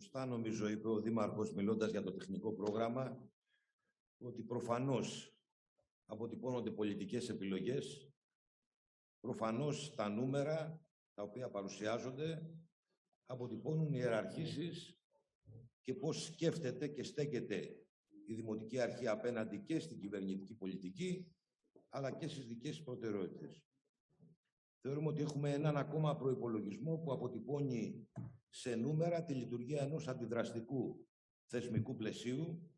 Σωστά νομίζω είπε ο Δήμαρχος μιλώντας για το τεχνικό πρόγραμμα ότι προφανώς αποτυπώνονται πολιτικές επιλογές, προφανώς τα νούμερα τα οποία παρουσιάζονται αποτυπώνουν ιεραρχήσεις και πώς σκέφτεται και στέκεται η Δημοτική Αρχή απέναντι και στην κυβερνητική πολιτική, αλλά και στις δικές προτεραιότητες. Θεωρούμε ότι έχουμε έναν ακόμα προϋπολογισμό που αποτυπώνει σε νούμερα τη λειτουργία ενός αντιδραστικού θεσμικού πλαισίου,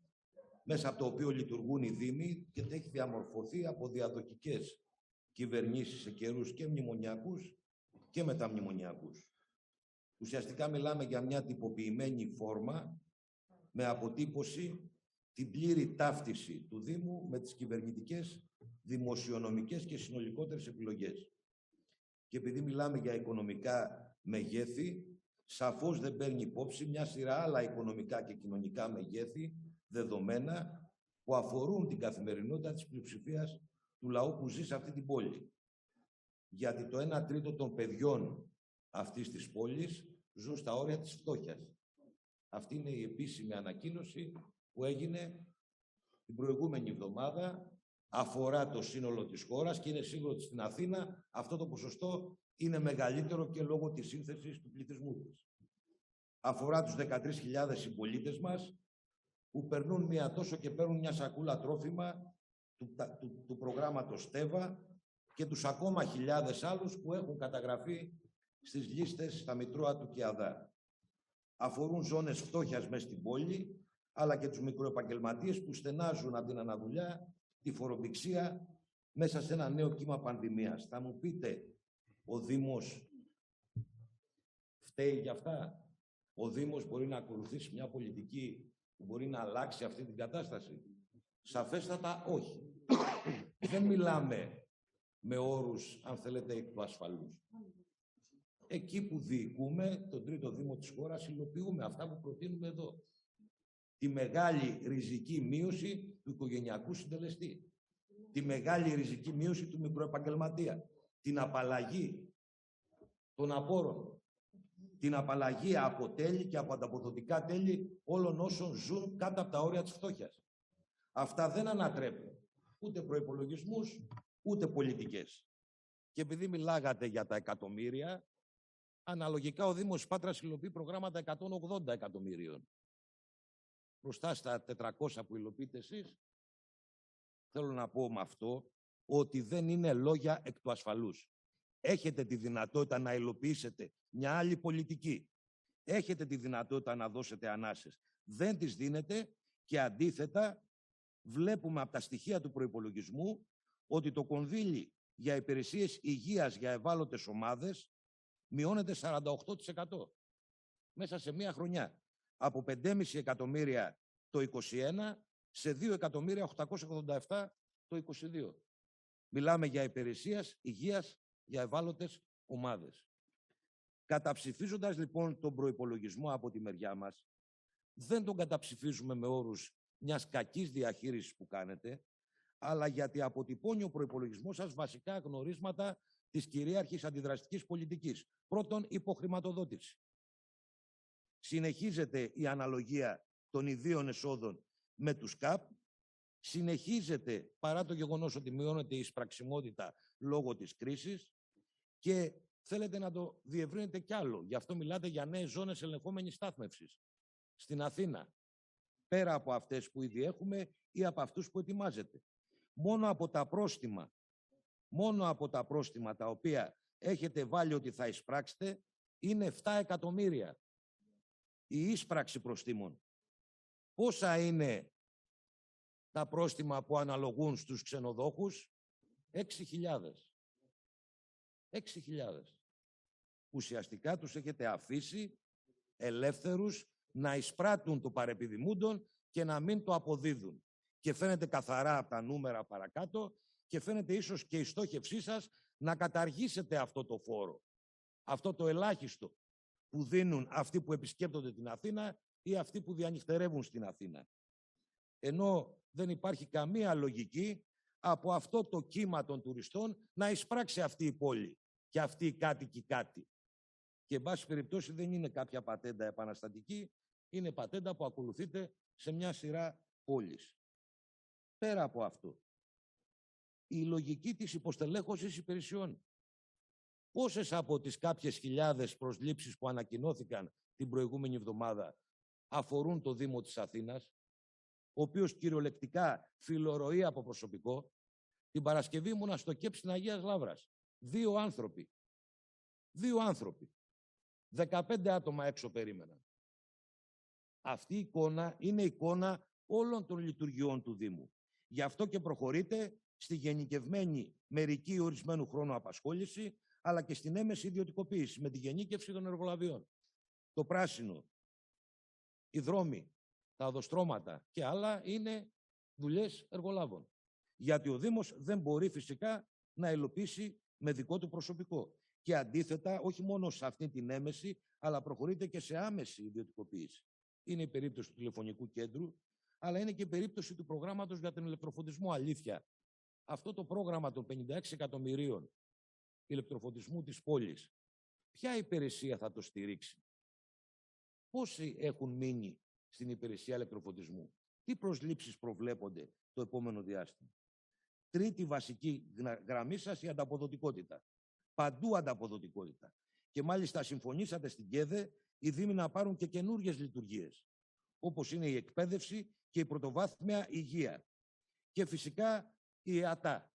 μέσα από το οποίο λειτουργούν οι Δήμοι και έχει διαμορφωθεί από διαδοχικές κυβερνήσεις σε καιρούς και μνημονιακούς και μεταμνημονιακούς. Ουσιαστικά μιλάμε για μια τυποποιημένη φόρμα με αποτύπωση την πλήρη ταύτιση του Δήμου με τις κυβερνητικές, δημοσιονομικές και συνολικότερες επιλογές. Και επειδή μιλάμε για οικονομικά μεγέθη, σαφώς δεν παίρνει υπόψη μια σειρά άλλα οικονομικά και κοινωνικά μεγέθη, δεδομένα, που αφορούν την καθημερινότητα της πλειοψηφίας του λαού που ζει σε αυτή την πόλη. Γιατί το 1 τρίτο των παιδιών αυτής της πόλης ζουν στα όρια της φτώχειας. Αυτή είναι η επίσημη ανακοίνωση που έγινε την προηγούμενη εβδομάδα αφορά το σύνολο της χώρας και είναι σίγουρο ότι στην Αθήνα αυτό το ποσοστό είναι μεγαλύτερο και λόγω της σύνθεσης του πληθυσμού της. Αφορά τους 13.000 συμπολίτες μας που περνούν μία τόσο και παίρνουν μια σακούλα τρόφιμα του, του, του προγράμματος ΤΕΒΑ και τους ακόμα χιλιάδες άλλους που έχουν καταγραφεί στις λίστες στα Μητρώα του ΚΙΑΔΑ. Αφορούν ζώνες φτώχειας μέσα στην πόλη, αλλά και τους μικροεπαγγελματίες που στενάζουν από την αναδουλειά, τη φορομπηξία, μέσα σε ένα νέο κύμα πανδημίας. Θα μου πείτε, ο Δήμος φταίει για αυτά. Ο Δήμος μπορεί να ακολουθήσει μια πολιτική που μπορεί να αλλάξει αυτή την κατάσταση. Σαφέστατα όχι. Δεν μιλάμε με όρους, αν θέλετε, εκ του ασφαλούς. Εκεί που διοικούμε, τον τρίτο Δήμο της χώρας, υλοποιούμε αυτά που προτείνουμε εδώ. Τη μεγάλη ριζική μείωση του οικογενειακού συντελεστή. Τη μεγάλη ριζική μείωση του μικροεπαγγελματία. Την απαλλαγή των απόρων. Την απαλλαγή από τέλη και από ανταποδοτικά τέλη όλων όσων ζουν κάτω από τα όρια της φτώχειας. Αυτά δεν ανατρέπουν ούτε προϋπολογισμούς, ούτε πολιτικές. Και επειδή μιλάγατε για τα εκατομμύρια, Αναλογικά ο Δήμος Πάτρας υλοποιεί προγράμματα 180 εκατομμύριων. Μπροστά στα 400 που υλοποιείτε εσείς, θέλω να πω με αυτό ότι δεν είναι λόγια εκ του ασφαλούς. Έχετε τη δυνατότητα να υλοποιήσετε μια άλλη πολιτική. Έχετε τη δυνατότητα να δώσετε ανάσες. Δεν τις δίνετε και αντίθετα βλέπουμε από τα στοιχεία του προϋπολογισμού ότι το κονδύλι για υπηρεσίες υγείας για ευάλωτες ομάδες μειώνεται 48% μέσα σε μία χρονιά. Από 5,5 εκατομμύρια το 21 σε 2 εκατομμύρια 887 το 22. Μιλάμε για υπηρεσίες υγείας για ευάλωτες ομάδες. Καταψηφίζοντας λοιπόν τον προϋπολογισμό από τη μεριά μας, δεν τον καταψηφίζουμε με όρους μιας κακής διαχείρισης που κάνετε, αλλά γιατί αποτυπώνει ο προϋπολογισμός σας βασικά γνωρίσματα της κυρίαρχης αντιδραστικής πολιτικής. Πρώτον, υποχρηματοδότηση. Συνεχίζεται η αναλογία των ιδίων εσόδων με τους ΚΑΠ. Συνεχίζεται, παρά το γεγονός ότι μειώνεται η εισπραξιμότητα λόγω της κρίσης και θέλετε να το διευρύνετε κι άλλο. Γι' αυτό μιλάτε για νέες ζώνες ελεγχόμενης στάθμευσης στην Αθήνα. Πέρα από αυτές που ήδη έχουμε ή από αυτούς που ετοιμάζεται. Μόνο από τα πρόστιμα μόνο από τα πρόστιμα τα οποία έχετε βάλει ότι θα εισπράξετε είναι 7 εκατομμύρια. Η εισπράξη προστίμων. Πόσα είναι τα πρόστιμα που αναλογούν στους ξενοδόχους; 6.000. 6.000. Ουσιαστικά τους έχετε αφήσει ελεύθερους να εισπράττουν το παρεπιδημούντον και να μην το αποδίδουν. Και φαίνεται καθαρά από τα νούμερα παρακάτω και φαίνεται ίσως και η στόχευσή σας να καταργήσετε αυτό το φόρο. Αυτό το ελάχιστο που δίνουν αυτοί που επισκέπτονται την Αθήνα ή αυτοί που διανυχτερεύουν στην Αθήνα. Ενώ δεν υπάρχει καμία λογική από αυτό το κύμα των τουριστών να εισπράξει αυτή η πόλη και αυτή η κάτοικη κάτι. Και, εν πάση περιπτώσει, δεν είναι κάποια πατέντα επαναστατική, είναι πατέντα που ακολουθείται σε μια σειρά πόλεις. Πέρα από αυτό, η λογική της υποστελέχωσης υπηρεσιών. Πόσες από τις κάποιες χιλιάδες προσλήψεις που ανακοινώθηκαν την προηγούμενη εβδομάδα αφορούν το Δήμο της Αθήνας, ο οποίος κυριολεκτικά φιλορροεί από προσωπικό, την Παρασκευή ήμουνα στο ΚΕΠ στην Αγίας Λαύρας. Δύο άνθρωποι. Δύο άνθρωποι. 15 άτομα έξω περίμεναν. Αυτή η εικόνα είναι εικόνα όλων των λειτουργιών του Δήμου. Γι' αυτό και προχωρείτε στη γενικευμένη μερική ορισμένου χρόνου απασχόληση, αλλά και στην έμεση ιδιωτικοποίηση με τη γενίκευση των εργολαβιών. Το πράσινο, οι δρόμοι, τα οδοστρώματα και άλλα είναι δουλειές εργολάβων. Γιατί ο Δήμος δεν μπορεί φυσικά να υλοποιήσει με δικό του προσωπικό. Και αντίθετα, όχι μόνο σε αυτή την έμεση, αλλά προχωρείται και σε άμεση ιδιωτικοποίηση. Είναι η περίπτωση του τηλεφωνικού κέντρου, αλλά είναι και η περίπτωση του προγράμματος για τον ηλεκτροφωτισμό. Αλήθεια. Αυτό το πρόγραμμα των 56 εκατομμυρίων ηλεκτροφωτισμού της πόλης, ποια υπηρεσία θα το στηρίξει; Πόσοι έχουν μείνει στην υπηρεσία ηλεκτροφωτισμού. Τι προσλήψεις προβλέπονται το επόμενο διάστημα; Τρίτη βασική γραμμή σας η ανταποδοτικότητα. Παντού ανταποδοτικότητα. Και μάλιστα συμφωνήσατε στην ΚΕΔΕ οι Δήμοι να πάρουν και καινούργιες λειτουργίες, όπως είναι η εκπαίδευση και η πρωτοβάθμια υγεία. Και φυσικά η ΕΑΤΑ,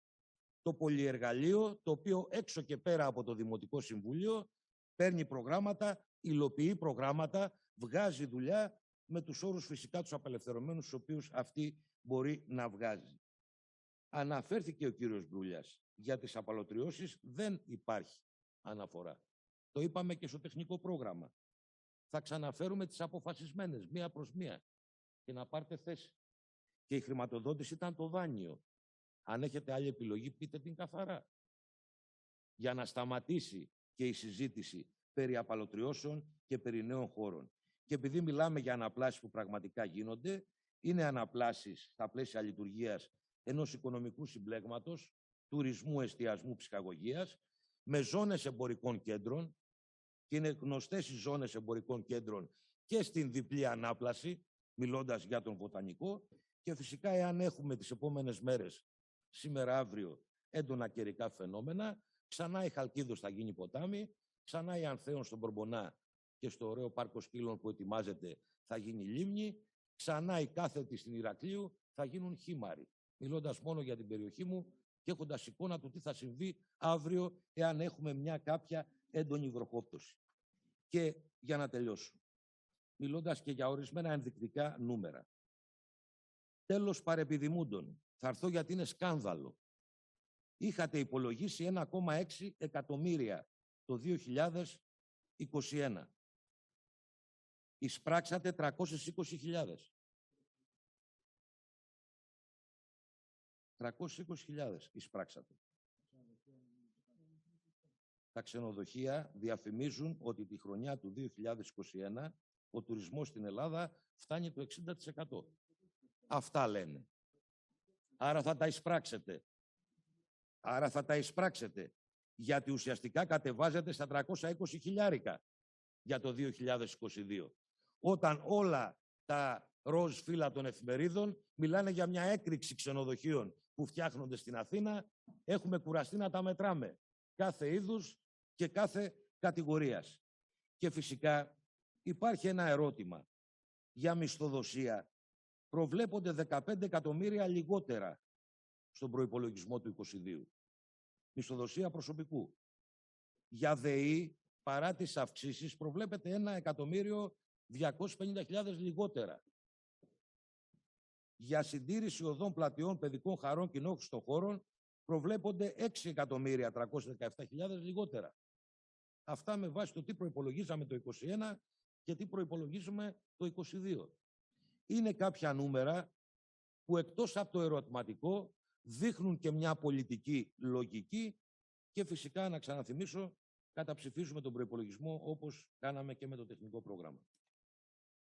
το πολυεργαλείο, το οποίο έξω και πέρα από το Δημοτικό Συμβούλιο παίρνει προγράμματα, υλοποιεί προγράμματα, βγάζει δουλειά με τους όρους φυσικά τους απελευθερωμένους, τους οποίους αυτή μπορεί να βγάζει. Αναφέρθηκε ο κύριος Μπρούλιας. Για τις απαλωτριώσεις δεν υπάρχει αναφορά. Το είπαμε και στο τεχνικό πρόγραμμα. Θα ξαναφέρουμε τις αποφασισμένες, μία προς μία, και να πάρετε θέση. Και η χρηματοδότηση ήταν το δάνειο. Αν έχετε άλλη επιλογή, πείτε την καθαρά. Για να σταματήσει και η συζήτηση περί απαλωτριώσεων και περί νέων χώρων. Και επειδή μιλάμε για αναπλάσεις που πραγματικά γίνονται, είναι αναπλάσεις στα πλαίσια λειτουργίας ενός οικονομικού συμπλέγματος, τουρισμού, εστιασμού, ψυχαγωγίας, με ζώνες εμπορικών κέντρων και είναι γνωστές οι ζώνες εμπορικών κέντρων και στην διπλή ανάπλαση, μιλώντας για τον βοτανικό. Και φυσικά εάν έχουμε τις επόμενες μέρες, σήμερα, αύριο, έντονα καιρικά φαινόμενα, ξανά η Χαλκίδος θα γίνει ποτάμι, ξανά η Ανθέων στον Μπορμπονά και στο ωραίο πάρκο σκύλων που ετοιμάζεται θα γίνει λίμνη, ξανά οι κάθετοι στην Ηρακλείου θα γίνουν χήμαροι. Μιλώντας μόνο για την περιοχή μου και έχοντας εικόνα του τι θα συμβεί αύριο εάν έχουμε μια κάποια έντονη βροχόπτωση. Και για να τελειώσω, μιλώντας και για ορισμένα ενδεικτικά νούμερα. Τέλος παρεπιδημούντων. Θα έρθω γιατί είναι σκάνδαλο. Είχατε υπολογίσει 1,6 εκατομμύρια το 2021 εισπράξατε 320.000. 320.000 εισπράξατε. Τα ξενοδοχεία διαφημίζουν ότι τη χρονιά του 2021 ο τουρισμός στην Ελλάδα φτάνει το 60%. Αυτά λένε. Άρα θα τα εισπράξετε. Άρα θα τα εισπράξετε. Γιατί ουσιαστικά κατεβάζετε στα 320 χιλιάρικα για το 2022 όταν όλα τα ροζ φύλλα των εφημερίδων μιλάνε για μια έκρηξη ξενοδοχείων που φτιάχνονται στην Αθήνα. Έχουμε κουραστεί να τα μετράμε. Κάθε είδους και κάθε κατηγορίας. Και φυσικά υπάρχει ένα ερώτημα. Για μισθοδοσία προβλέπονται 15 εκατομμύρια λιγότερα στον προϋπολογισμό του 22. Μισθοδοσία προσωπικού. Για ΔΕΗ, παρά τις αυξήσεις, προβλέπεται ένα εκατομμύριο 250.000 λιγότερα. Για συντήρηση οδών, πλατιών, παιδικών χαρών, κοινόχρηστων χώρων προβλέπονται 6.317.000 λιγότερα. Αυτά με βάση το τι προϋπολογίζαμε το 2021 και τι προϋπολογίζουμε το 2022. Είναι κάποια νούμερα που εκτός από το ερωτηματικό δείχνουν και μια πολιτική λογική και φυσικά να ξαναθυμίσω καταψηφίσουμε τον προϋπολογισμό όπως κάναμε και με το τεχνικό πρόγραμμα.